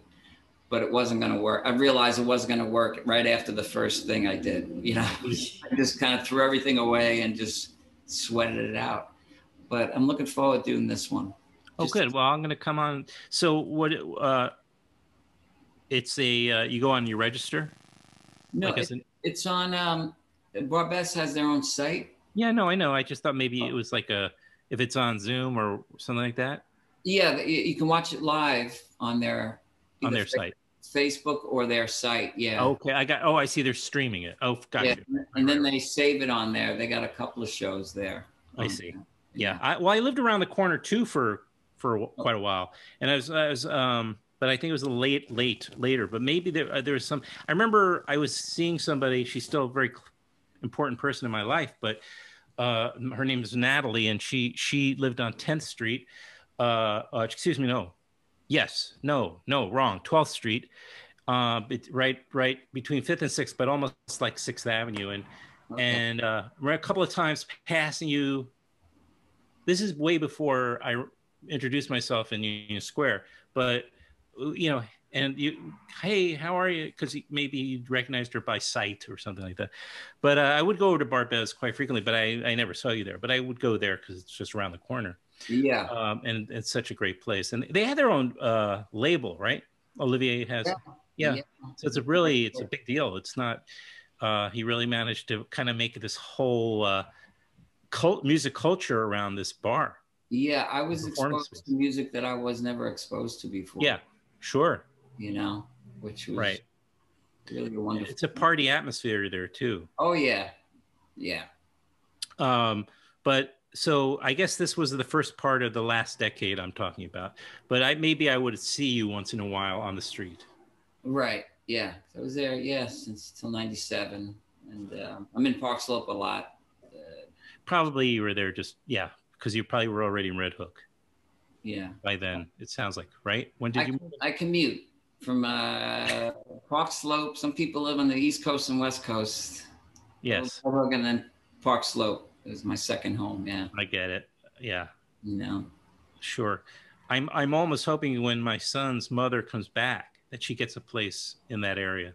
but it wasn't going to work. I realized it wasn't going to work right after the first thing I did. You know, I just kind of threw everything away and just sweated it out. But I'm looking forward to doing this one. Oh, just good. Well, I'm going to come on. So what? Uh, it's a uh, you go on your register. No, like it, it's on. Um, Barbès has their own site. Yeah, no, I know. I just thought maybe oh. it was like a if it's on Zoom or something like that. Yeah, you can watch it live on their on their site, Facebook or their site. Yeah. Okay, I got. Oh, I see. They're streaming it. Oh, got yeah. you. And then they save it on there. They got a couple of shows there. I see. Yeah. yeah. I, well, I lived around the corner too for for oh. quite a while, and I was I was um but I think it was a late, late, later. But maybe there uh, there was some. I remember I was seeing somebody. She's still a very important person in my life, but uh, her name is Natalie, and she she lived on 10th Street. Uh, uh, excuse me, no, yes, no, no, wrong, 12th Street, uh, right, right between Fifth and Sixth, but almost like Sixth Avenue, and okay. and uh, a couple of times passing you. This is way before I introduced myself in Union Square, but you know, and you, hey, how are you? Because maybe you recognized her by sight or something like that. But uh, I would go over to Barbès quite frequently, but I, I never saw you there. But I would go there because it's just around the corner. Yeah. Um, and it's such a great place. And they had their own uh, label, right? Olivier has. Yeah. yeah. yeah. So it's a really, it's a big deal. It's not, uh, he really managed to kind of make this whole uh, cult music culture around this bar. Yeah, I was exposed to music that I was never exposed to before. Yeah, Sure. You know, which was right. really wonderful. It's a party atmosphere there too. Oh yeah, yeah. Um, but so I guess this was the first part of the last decade I'm talking about. But I maybe I would see you once in a while on the street. Right. Yeah. I was there. Yeah, since till '97, and um, I'm in Park Slope a lot. Uh, probably you were there just yeah because you probably were already in Red Hook. Yeah. By then, it sounds like right. When did I, you? I commute from uh, Park Slope. Some people live on the East Coast and West Coast. Yes. And then Park Slope is my second home. Yeah. I get it. Yeah. You know. Sure. I'm I'm almost hoping when my son's mother comes back that she gets a place in that area.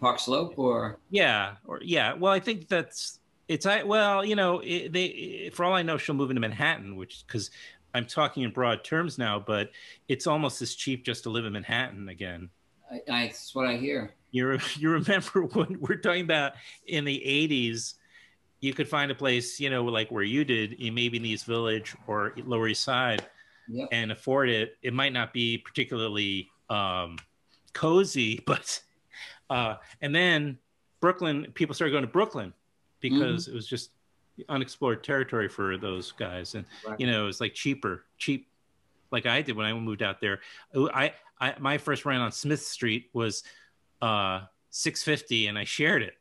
Park Slope or yeah or yeah. Well, I think that's it's I well you know it, they for all I know she'll move into Manhattan, which because I'm talking in broad terms now, but it's almost as cheap just to live in Manhattan again. I, I, that's what I hear. You you remember when we're talking about in the '80s, you could find a place, you know, like where you did, in maybe in East Village or Lower East Side, yep. and afford it. It might not be particularly um, cozy, but uh, and then Brooklyn, people started going to Brooklyn because mm-hmm. it was just unexplored territory for those guys, and right. you know it was like cheaper, cheap, like I did when I moved out there. I, I my first rent on Smith Street was uh, six fifty, and I shared it.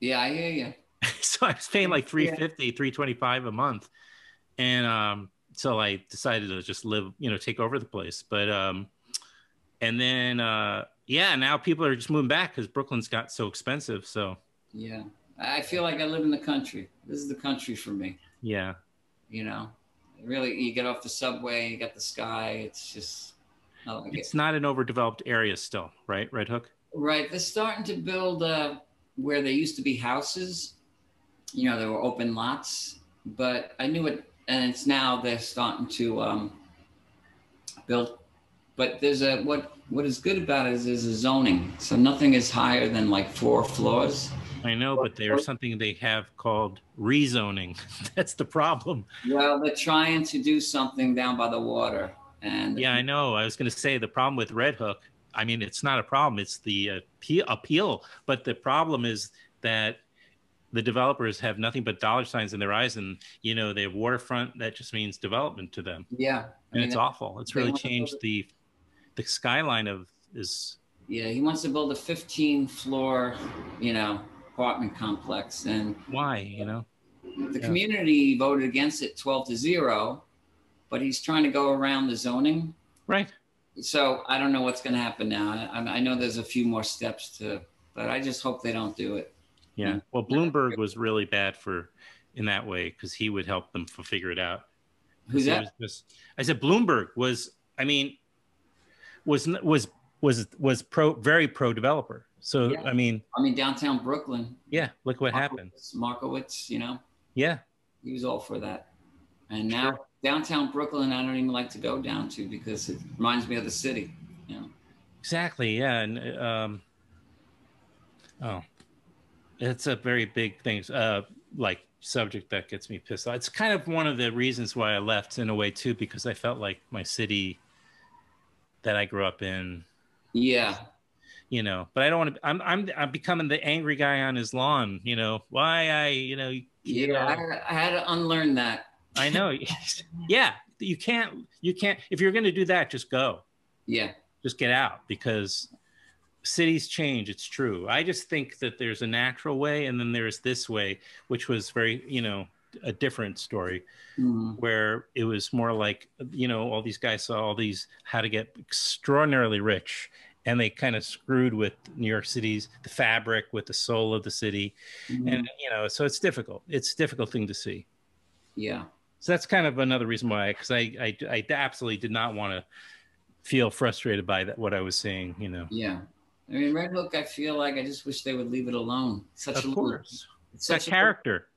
Yeah, I hear you. so I was paying like 350, yeah. 325 a month, and um, so I decided to just live, you know, take over the place. But um, and then uh, yeah, now people are just moving back because Brooklyn's got so expensive. So yeah, I feel like I live in the country. This is the country for me. Yeah, you know, really, you get off the subway, you got the sky. It's just. Like it's it. not an overdeveloped area still, right? Red Hook. Right, they're starting to build uh, where there used to be houses. You know, there were open lots, but I knew it, and it's now they're starting to um, build but there's a what what is good about it is there's a zoning, so nothing is higher than like four floors. I know, but there's something they have called rezoning. That's the problem. Well, they're trying to do something down by the water, and yeah, I know. I was going to say the problem with Red Hook. I mean, it's not a problem; it's the appeal. appeal. But the problem is that the developers have nothing but dollar signs in their eyes, and you know they have waterfront. That just means development to them. Yeah, and mean, it's awful. It's really changed the the skyline of is yeah he wants to build a 15 floor you know apartment complex and why you know? The yeah. community voted against it 12 to 0 but he's trying to go around the zoning. Right. So i don't know what's going to happen now. I, I, know there's a few more steps to but i just hope they don't do it. Yeah. Well bloomberg was really bad for in that way because he would help them figure it out. Who's that? just, i said bloomberg was i mean was was was was pro very pro developer. So yeah. I mean, I mean downtown Brooklyn. Yeah, look what Markowitz, happened. Markowitz, you know. Yeah, he was all for that. And now sure. downtown Brooklyn, I don't even like to go down to because it reminds me of the city. You know. Exactly. Yeah, and um, oh, it's a very big thing. Uh, like subject that gets me pissed off. It's kind of one of the reasons why I left in a way too, because I felt like my city that I grew up in. Yeah. You know, but I don't want to. I'm I'm I'm becoming the angry guy on his lawn. You know why I you know. You yeah, know, I, I had to unlearn that. I know. yeah, you can't. You can't. If you're going to do that, just go. Yeah. Just get out because cities change. It's true. I just think that there's a natural way, and then there's this way, which was very you know a different story mm-hmm. where it was more like you know all these guys saw all these how to get extraordinarily rich and they kind of screwed with new york city's the fabric with the soul of the city. Mm-hmm. and you know so it's difficult. It's a difficult thing to see. Yeah. So that's kind of another reason why because I, I i absolutely did not want to feel frustrated by that what i was seeing you know. Yeah. I mean red hook i feel like i just wish they would leave it alone. Such of a course. it's such a character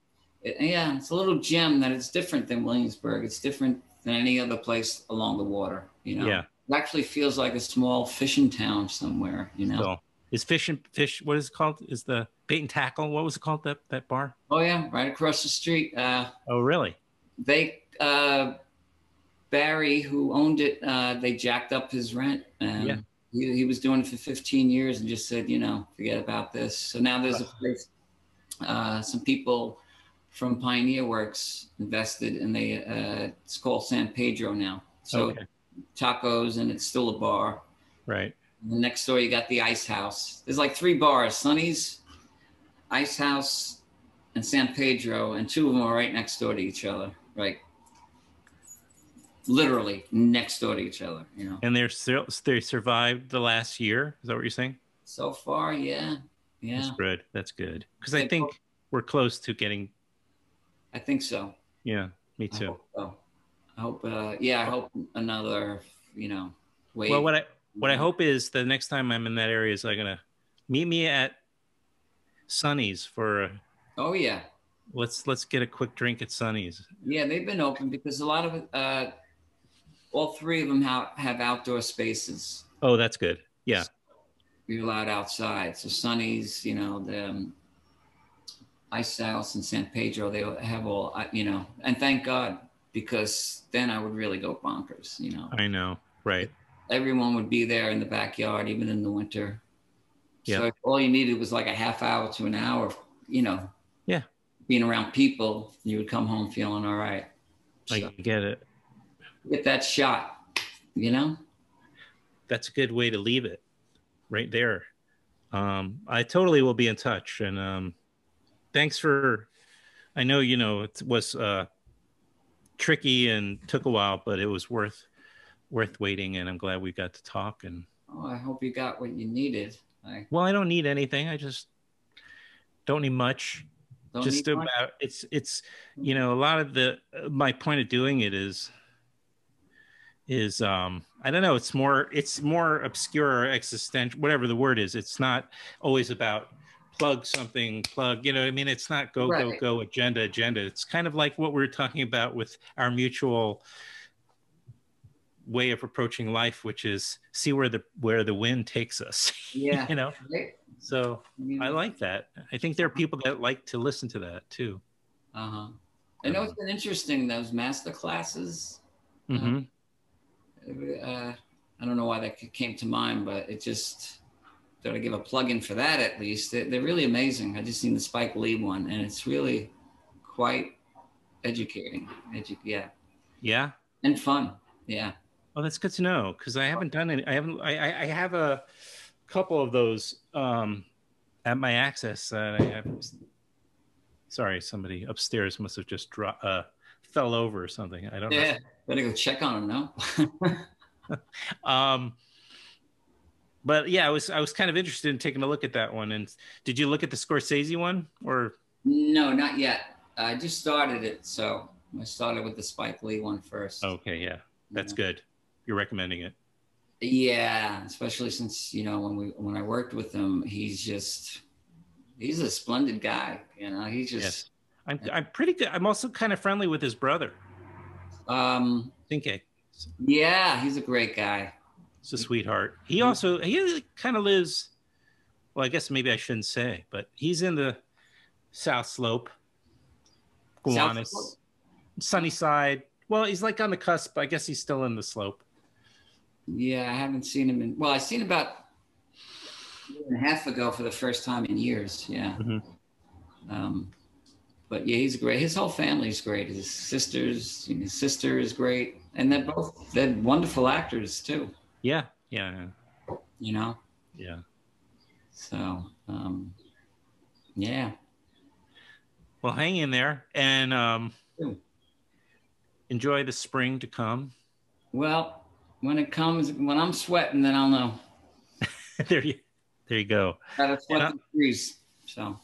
it, yeah, it's a little gem that it's different than Williamsburg. It's different than any other place along the water. You know, yeah, it actually feels like a small fishing town somewhere. You know, so, is fish and fish? What is it called? Is the bait and tackle? What was it called? That that bar? Oh yeah, right across the street. Uh, oh really? They uh, Barry, who owned it, uh, they jacked up his rent. And yeah. He, he was doing it for 15 years and just said, you know, forget about this. So now there's a place, uh, some people from Pioneer Works invested, and they uh, it's called San Pedro now. So okay. tacos, and it's still a bar. Right. And next door, you got the Ice House. There's like three bars: Sunny's, Ice House, and San Pedro, and two of them are right next door to each other. Right. Literally next door to each other, you know. And they're still they survived the last year. Is that what you're saying? So far, yeah, yeah. That's good. That's good because I think we're close to getting I think so. Yeah, me too. I hope, so. I hope uh, yeah, I hope another, you know, wave. Well, what I what I hope is the next time I'm in that area is I'm gonna meet me at Sunny's for. A, oh yeah. Let's let's get a quick drink at Sunny's. Yeah, they've been open because a lot of uh, all three of them have have outdoor spaces. Oh, that's good. Yeah. you're allowed outside. So Sunny's, you know, the um, Ice House and San Pedro, they have all, you know, and thank God because then I would really go bonkers, you know. I know, right? everyone would be there in the backyard, even in the winter. Yeah. So all you needed was like a half hour to an hour, you know. Yeah. Being around people, you would come home feeling all right. So I get it. get that shot, you know? That's a good way to leave it right there. Um, I totally will be in touch. And um, thanks for, I know, you know, it was uh, tricky and took a while, but it was worth, worth waiting. And I'm glad we got to talk. And Oh, I hope you got what you needed. I well, I don't need anything. I just don't need much. don't just need about much. it's it's you know a lot of the my point of doing it is is um i don't know it's more it's more obscure existential whatever the word is it's not always about plug something plug you know i mean it's not go go Right. go agenda agenda it's kind of like what we are talking about with our mutual way of approaching life which is see where the where the wind takes us Yeah. you know Right? so I mean, i like that i think there are people that like to listen to that too Uh-huh. I know it's been interesting, those master classes. hmm Uh, I don't know why that came to mind, but it just got to give a plug in for that at least. They're, they're really amazing. I just seen the Spike Lee one, and it's really quite educating. Edu- yeah, yeah and fun. Yeah. Oh, that's good to know because I haven't done any. I haven't. I, I have a couple of those um, at my access. That I have. Sorry, somebody upstairs must have just dropped, uh, fell over or something. I don't know. Yeah. Better go check on them now. Um, but yeah, I was I was kind of interested in taking a look at that one. And did you look at the Scorsese one or? no, not yet. I just started it, so I started with the Spike Lee one first. Okay, yeah, that's Yeah. good. You're recommending it. Yeah, especially since you know when we when I worked with him, he's just he's a splendid guy. You know, he's just Yes, I'm I'm pretty good. I'm also kind of friendly with his brother. um Think yeah, he's a great guy. He's a sweetheart. He also he kind of lives. Well, I guess maybe I shouldn't say, but he's in the South Slope, South Gowanus, Slope? Sunnyside. Well, he's like on the cusp. I guess he's still in the slope. Yeah, I haven't seen him in well, I seen about a year and a half ago for the first time in years. Yeah. Mhm. Um but yeah, he's great. His whole family's great. His sisters, his sister is great. And they're both they're wonderful actors too, Yeah, yeah, you know? yeah. So um yeah. Well, hang in there and um, enjoy the spring to come. Well, when it comes, when I'm sweating, then I'll know. there you, there you go. I'd rather sweat than freeze. So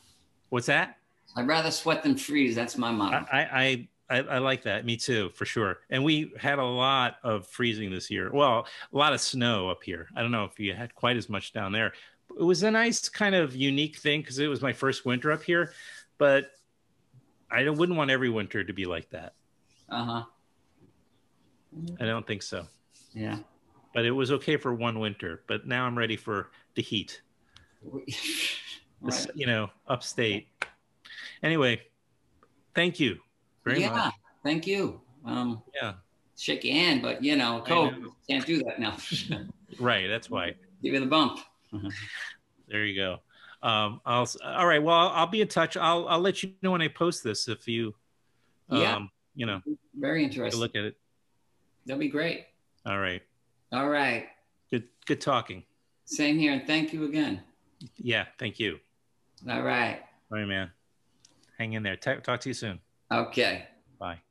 What's that? I'd rather sweat than freeze. That's my motto. I, I, I, I like that. Me too, for sure. And we had a lot of freezing this year. Well, a lot of snow up here. I don't know if you had quite as much down there. It was a nice kind of unique thing because it was my first winter up here, but I wouldn't want every winter to be like that. Uh huh. I don't think so. Yeah. But it was okay for one winter. But now I'm ready for the heat. This- right. You know, upstate. Anyway, thank you very yeah. much. Thank you. Um, Yeah, shake your hand, but you know, COVID know. can't do that now. right. That's why. Give you the bump. There you go. Um, I'll all right. Well, I'll, I'll be in touch. I'll I'll let you know when I post this if you, um, Yeah. you know, Very interesting. look at it. That'll be great. All right. All right. Good good talking. Same here, and thank you again. Yeah. Thank you. All right. All right, man. Hang in there. Ta- talk to you soon. Okay. Bye.